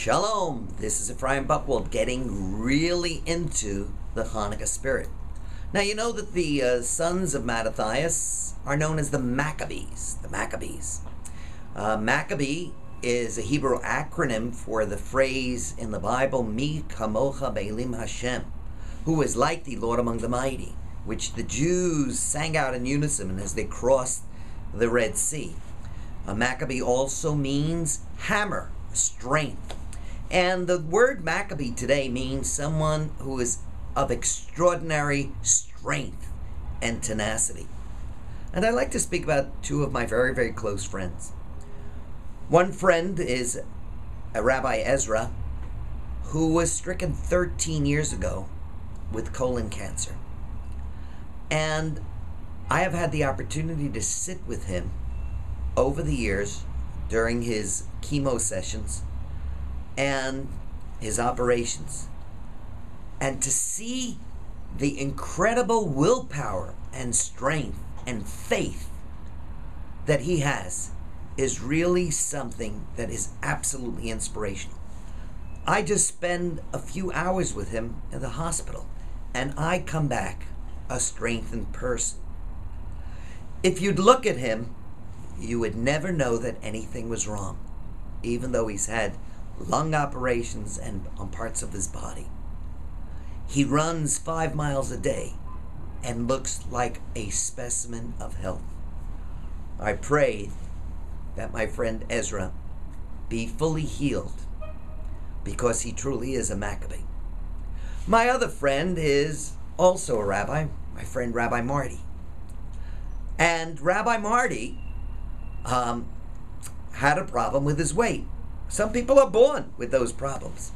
Shalom. This is Ephraim Buchwald getting really into the Hanukkah spirit. Now, you know that the uh, sons of Mattathias are known as the Maccabees. The Maccabees. Uh, Maccabee is a Hebrew acronym for the phrase in the Bible, Mi Kamocha Be'elim Hashem, who is like the Lord among the mighty, which the Jews sang out in unison as they crossed the Red Sea. A Maccabee also means hammer, strength. And the word Maccabee today means someone who is of extraordinary strength and tenacity. And I'd like to speak about two of my very, very close friends. One friend is Rabbi Ezra who was stricken 13 years ago with colon cancer. And I have had the opportunity to sit with him over the years during his chemo sessions and his operations and to see the incredible willpower and strength and faith that he has is really something that is absolutely inspirational. I just spend a few hours with him in the hospital and I come back a strengthened person. If you'd look at him, you would never know that anything was wrong, even though he's had lung operations and on parts of his body. He runs five miles a day and looks like a specimen of health. I pray that my friend Ezra be fully healed because he truly is a Maccabee. My other friend is also a rabbi, my friend Rabbi Marty. And Rabbi Marty um, had a problem with his weight. Some people are born with those problems.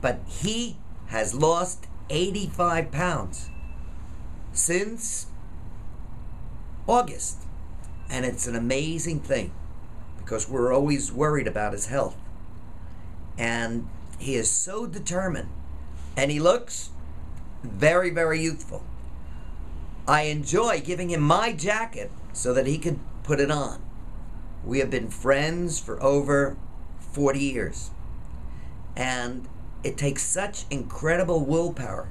But he has lost 85 pounds since August. And it's an amazing thing because we're always worried about his health. And he is so determined. And he looks very, very youthful. I enjoy giving him my jacket so that he could put it on. We have been friends for over 40 years. And it takes such incredible willpower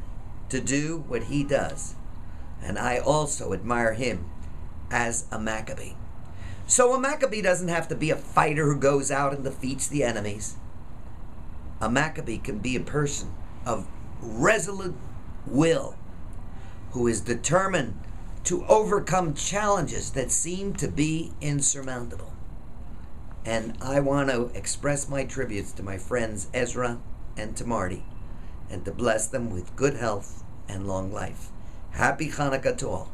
to do what he does. And I also admire him as a Maccabee. So a Maccabee doesn't have to be a fighter who goes out and defeats the enemies. A Maccabee can be a person of resolute will who is determined to overcome challenges that seem to be insurmountable. And I want to express my tributes to my friends Ezra and to Marty and to bless them with good health and long life. Happy Hanukkah to all.